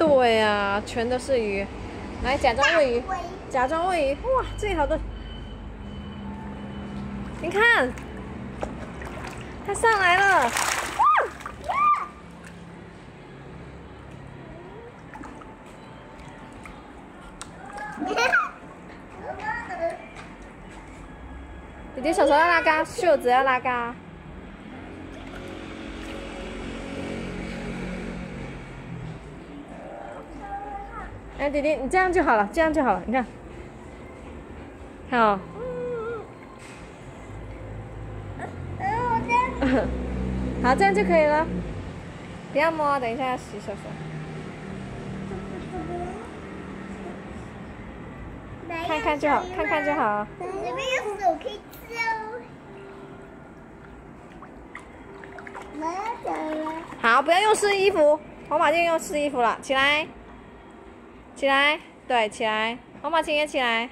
对呀，全都是鱼。来，假装喂鱼，假装喂鱼。哇，最好多！你看，它上来了。弟弟手手要拉高，袖子要拉高。哎，弟弟，你这样就好了，这样就好了。你看，好。好，这样就可以了。不要摸，等一下要洗手手。看看就好，看看就好。里面有手可以吃哦。好，不要用湿衣服。红马就用湿衣服了，起来。起来，对，起来，王马琴也起来。